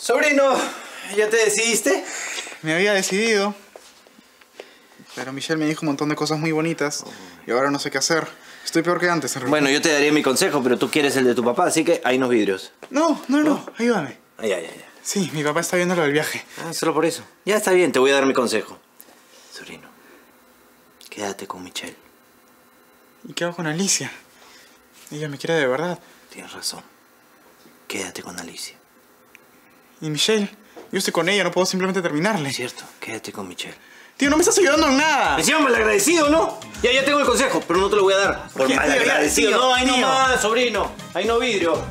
Sobrino, ¿ya te decidiste? Me había decidido. Pero Michelle me dijo un montón de cosas muy bonitas. Y ahora no sé qué hacer. Estoy peor que antes, en. Bueno, yo te daría mi consejo, pero tú quieres el de tu papá, así que hay unos vidrios. No, no, no. Ayúdame. Ay, ay, ay. Sí, mi papá está viendo lo del viaje. Ah, solo por eso. Ya está bien, te voy a dar mi consejo. Sobrino, quédate con Michelle. ¿Y qué hago con Alicia? Ella me quiere de verdad. Tienes razón. Quédate con Alicia. Y Michelle, yo estoy con ella, no puedo simplemente terminarle. Es cierto, quédate con Michelle. Tío, no me estás ayudando en nada. Encima malagradecido, ¿no? Ya, ya tengo el consejo, pero no te lo voy a dar. Por. Ya, malagradecido. no, ahí no más, sobrino. Ahí no vidrio.